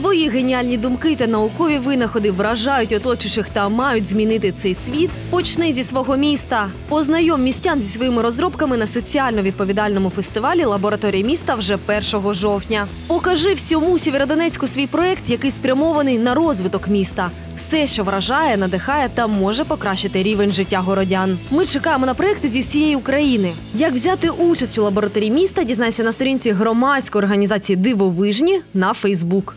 Твої геніальні думки та наукові винаходи вражають оточуючих та мають змінити цей світ. Почни зі свого міста. Познайом містян зі своїми розробками на соціально відповідальному фестивалі Лабораторія міста вже 1 жовтня. Покажи всьому Сєвєродонецьку свій проект, який спрямований на розвиток міста. Все, що вражає, надихає та може покращити рівень життя городян. Ми чекаємо на проекти зі всієї України. Як взяти участь у лабораторії міста? Дізнайся на сторінці громадської організації Дивовижні на Фейсбук.